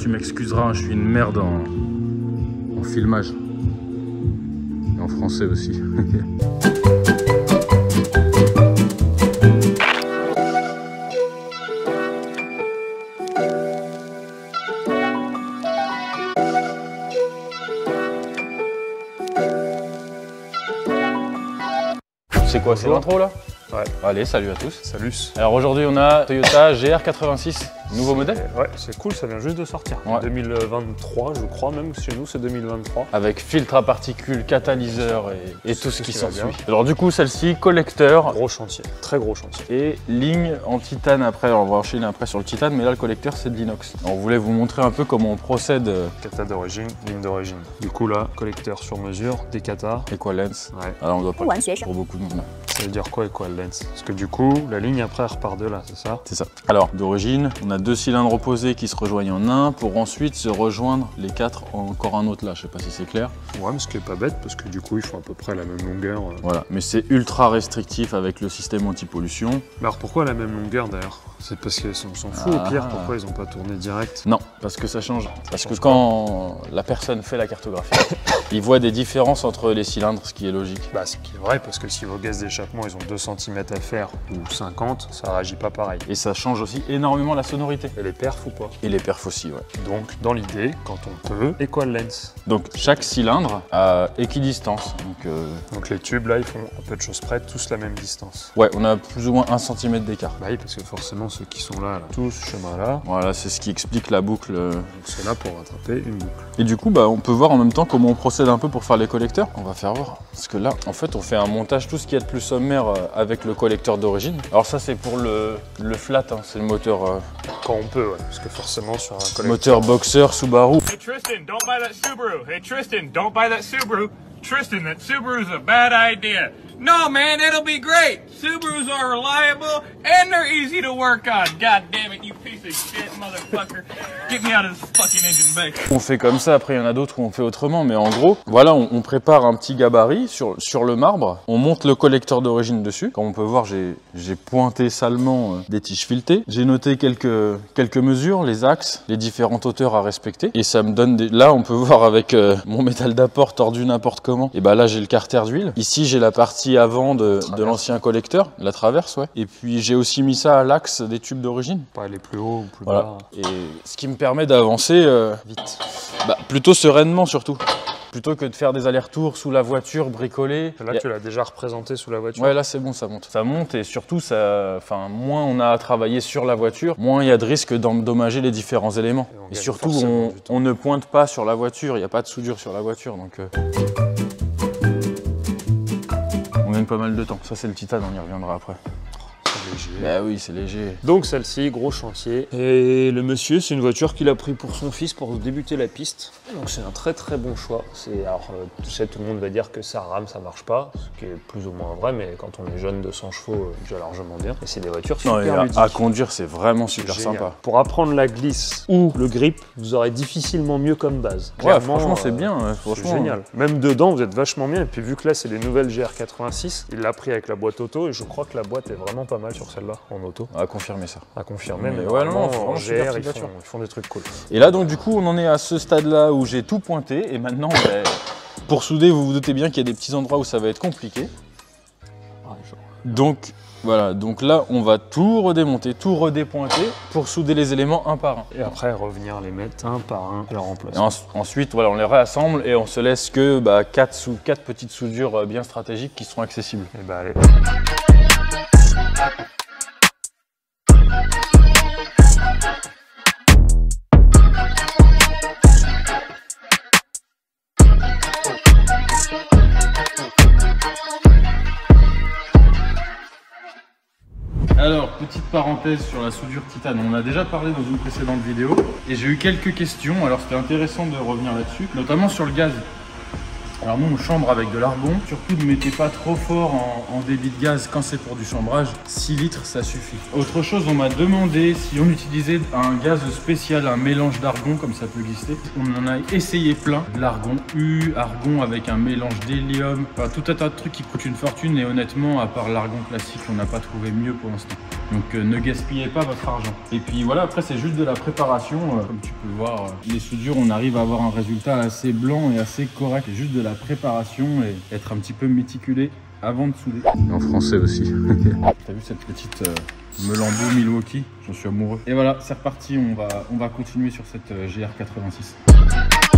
tu m'excuseras, je suis une merde en, en filmage. Et en français aussi. C'est quoi, c'est l'intro là? Allez, salut à tous. Salut. Alors aujourd'hui, on a Toyota GR86, nouveau modèle. Ouais, c'est cool, ça vient juste de sortir. 2023, je crois même, chez nous, c'est 2023. Avec filtre à particules, catalyseur et, tout ce qui s'ensuit. Alors du coup, celle-ci, collecteur. Gros chantier, très gros chantier. Et ligne en titane après, on va enchaîner après sur le titane, mais là, le collecteur, c'est de l'inox. On voulait vous montrer un peu comment on procède. Euh, Kata d'origine, ligne d'origine. Du coup, là, collecteur sur mesure, des katas. Equalens. Ouais. Alors on doit pas pour beaucoup de monde. Ça veut dire quoi, quoi, le lens Parce que du coup, la ligne après, elle repart de là, c'est ça C'est ça. Alors, d'origine, on a deux cylindres opposés qui se rejoignent en un pour ensuite se rejoindre les quatre en encore un autre là. Je sais pas si c'est clair. Ouais, mais ce qui est pas bête, parce que du coup, ils font à peu près la même longueur. euh. Voilà. Mais c'est ultra restrictif avec le système anti-pollution. Mais alors, pourquoi la même longueur d'ailleurs? C'est parce qu'on s'en fout Ah. au pire, pourquoi ils ont pas tourné direct Non, parce que ça change. Parce que quand la personne fait la cartographie, il voit des différences entre les cylindres, ce qui est logique. Bah, ce qui est vrai, parce que si vos gaz d'échappement, ils ont 2 cm à faire ou 50, ça réagit pas pareil. Et ça change aussi énormément la sonorité. Et les perfs ou pas? Et les perfs aussi, ouais. Donc, dans l'idée, quand on peut, equal lens. Donc chaque cylindre a équidistance. Donc euh, Donc les tubes, là, ils font à peu de choses près, tous la même distance. ouais, on a plus ou moins un centimètre d'écart. Bah oui, parce que forcément, ceux qui sont là, là tout ce chemin-là, Voilà, c'est ce qui explique la boucle. c'est là pour rattraper une boucle. Et du coup, bah, on peut voir en même temps comment on procède un peu pour faire les collecteurs. On va faire voir. Parce que là, en fait, on fait un montage tout ce qu'il y a de plus sommaire euh, avec le collecteur d'origine. Alors ça, c'est pour le, le flat, hein, c'est le moteur, euh, Quand on peut, ouais, parce que forcément, sur un collecteur... moteur boxer Subaru. Hey Tristan, don't buy that Subaru. Hey Tristan, don't buy that Subaru. Tristan, that Subaru's a bad idea. No, man, it'll be great. Subarus are reliable and they're easy to work on. God damn it, you piece of shit, motherfucker. Get me out of this fucking engine bay. On fait comme ça, après il y en a d'autres où on fait autrement, mais en gros, voilà, on, on prépare un petit gabarit sur, sur le marbre, on monte le collecteur d'origine dessus. Comme on peut voir, j'ai j'ai pointé salement euh, des tiges filetées. J'ai noté quelques, quelques mesures, les axes, les différentes hauteurs à respecter. Et ça me donne des... Là, on peut voir avec euh, mon métal d'apport tordu n'importe comment. Et bah là, j'ai le carter d'huile. Ici, j'ai la partie avant de, de l'ancien collecteur, la traverse, ouais. Et puis, j'ai aussi mis ça à l'axe des tubes d'origine. Pas aller plus haut ou plus Voilà. bas. Et ce qui me permet d'avancer euh, Vite. bah, plutôt sereinement surtout. Plutôt que de faire des allers-retours sous la voiture, bricoler. Là, tu l'as déjà représenté sous la voiture. Ouais, là c'est bon, ça monte. Ça monte et surtout, ça, enfin, moins on a à travailler sur la voiture, moins il y a de risque d'endommager les différents éléments. Et surtout, on ne pointe pas sur la voiture, il n'y a pas de soudure sur la voiture, donc. euh, Pas mal de temps. Ça, c'est le titane, on y reviendra après. Léger. Bah oui, c'est léger. Donc celle-ci, gros chantier. Et le monsieur, c'est une voiture qu'il a pris pour son fils pour débuter la piste. Donc c'est un très très bon choix. C'est alors euh, tu sais, tout le monde va dire que ça rame, ça marche pas, ce qui est plus ou moins vrai, mais quand on est jeune de 100 chevaux, euh, déjà largement bien. Et c'est des voitures Non, super et à, ludiques. à conduire, c'est vraiment super Génial. sympa. Pour apprendre la glisse ou le grip, vous aurez difficilement mieux comme base. Ouais, Clairement, franchement, c'est euh, bien. ouais, C'est franchement, génial. Même dedans, vous êtes vachement bien. Et puis vu que là, c'est les nouvelles GR86, il l'a pris avec la boîte auto et je crois que la boîte est vraiment pas mal sur celle-là en auto. Va confirmer ça. À confirmer, Mais mais, ouais, non, ils font, voiture. ils font des trucs cool. Et là, donc, du coup, on en est à ce stade-là où j'ai tout pointé. Et maintenant, ben, pour souder, vous vous doutez bien qu'il y a des petits endroits où ça va être compliqué. Donc, voilà. Donc là, on va tout redémonter, tout redépointer pour souder les éléments un par un. Et après, revenir les mettre un par un à leur Et emplacement. en- ensuite, voilà, on les réassemble et on se laisse que bah, quatre, sous, quatre petites soudures euh, bien stratégiques qui seront accessibles. Et bah allez. Alors, petite parenthèse sur la soudure titane. On a déjà parlé dans une précédente vidéo et j'ai eu quelques questions. Alors, c'était intéressant de revenir là-dessus, notamment sur le gaz. Alors nous on chambre avec de l'argon. Surtout ne mettez pas trop fort en, débit de gaz quand c'est pour du chambrage. 6 litres ça suffit. Autre chose, on m'a demandé si on utilisait un gaz spécial, un mélange d'argon comme ça peut exister. On en a essayé plein. L'argon U, argon avec un mélange d'hélium. Enfin, tout un tas de trucs qui coûtent une fortune et honnêtement, à part l'argon classique, on n'a pas trouvé mieux pour l'instant. Donc euh, ne gaspillez pas votre argent. Et puis voilà, après c'est juste de la préparation. Euh, comme tu peux voir, euh, les soudures, on arrive à avoir un résultat assez blanc et assez correct. C'est juste de la préparation et être un petit peu méticulé avant de souder. En français aussi. T'as vu cette petite Melambeau Milwaukee? J'en suis amoureux. Et voilà, c'est reparti. On va, on va continuer sur cette euh, GR86.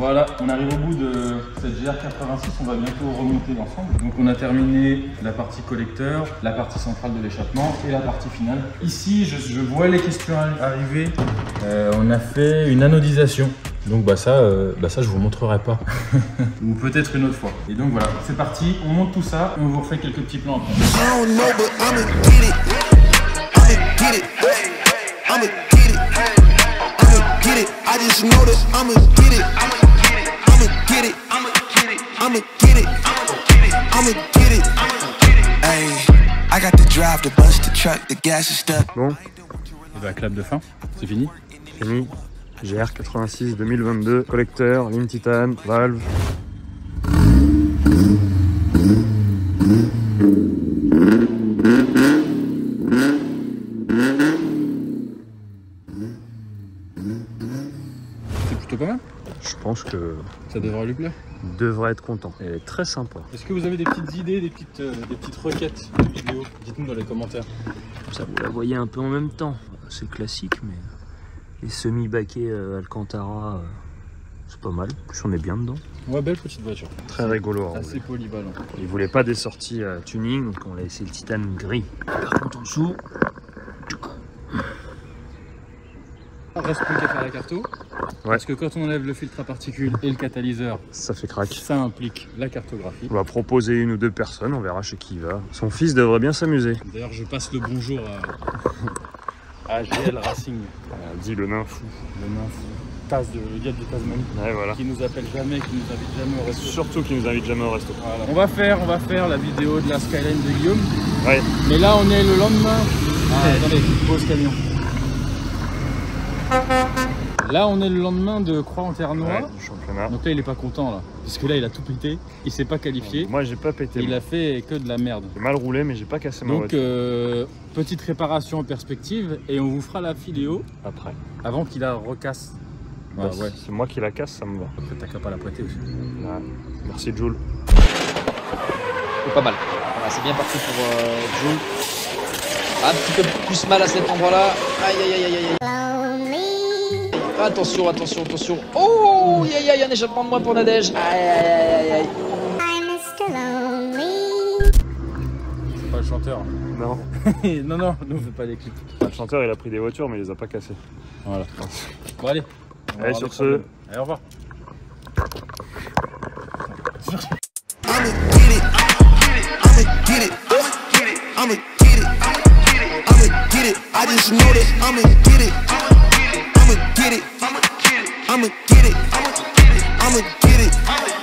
Voilà, on arrive au bout de cette GR86, on va bientôt remonter ensemble. Donc on a terminé la partie collecteur, la partie centrale de l'échappement et la partie finale. Ici, je, vois les questions arri- arriver. Euh, on a fait une anodisation. Donc bah ça, euh, bah ça je vous montrerai pas. Ou peut-être une autre fois. Et donc voilà, c'est parti, on monte tout ça on vous refait quelques petits plans après. I'ma get it. I'ma get it. Hey, I got the drive, the bus, the truck, the gas is stuck. Bon, Et bah clap de fin, c'est fini fini. GR86 2022, collecteur, ligne titane, valve. C'est plutôt pas mal, Je pense que ça devrait lui plaire. devrait être content. Elle est très sympa. Est-ce que vous avez des petites idées, des petites, euh, des petites requêtes de vidéos Dites-nous dans les commentaires. Ça, vous la voyez un peu en même temps. C'est classique, mais les semi-baquets euh, Alcantara, euh, c'est pas mal. En plus, on est bien dedans. Ouais, belle petite voiture. Très rigolo. Assez polyvalent. Il voulait pas des sorties à tuning, donc on l'a laissé le titane gris. Par contre, en dessous, Reste plus qu'à faire la carto. Parce que quand on enlève le filtre à particules et le catalyseur, ça fait crack. ça implique la cartographie. On va proposer une ou deux personnes, on verra chez qui il va. Son fils devrait bien s'amuser. D'ailleurs, je passe le bonjour à, à GL Racing, Euh, dit le nain fou. le nain fou. Tasse de, le gars de Tasmanie, Ouais, voilà. qui nous appelle jamais, qui nous invite jamais au resto. Surtout qu'il nous invite jamais au resto. Voilà. On va faire, on va faire la vidéo de la Skyline de Guillaume. Ouais. Mais là, on est le lendemain. Ah, attendez, pause camion. Là, on est le lendemain de Croix en Terre Noire. Ouais, du championnat. Donc là, il est pas content là. Parce que là, il a tout pété. Il s'est pas qualifié. Moi, j'ai pas pété. Il a fait que de la merde. J'ai mal roulé, mais j'ai pas cassé ma Donc, voiture. euh, petite réparation en perspective. Et on vous fera la vidéo Après. avant qu'il la recasse. Ah, Bah, ouais. C'est moi qui la casse, ça me va. Après, t'as qu'à pas la prêter aussi. Ouais. Merci, Jules. C'est pas mal. Voilà, c'est bien parti pour euh, Jules. Un petit peu plus mal à cet endroit-là. Aïe aïe aïe aïe aïe. Attention, attention, attention. Oh, aïe aïe aïe, un échappement de moins pour Nadège. Aïe aïe aïe aïe aïe. I'm Mr. Lonely. C'est pas le chanteur. Non. non, non, nous on fait pas les clips. Le chanteur, il a pris des voitures, mais il les a pas cassées. Voilà. Bon, allez. Allez, sur des ce. Allez, au revoir. I'ma get it. I'ma get it. I'ma get it. I'ma get it. I just know that I'ma get it. I'ma get it. I'ma get it. I'ma get it. I'ma get it.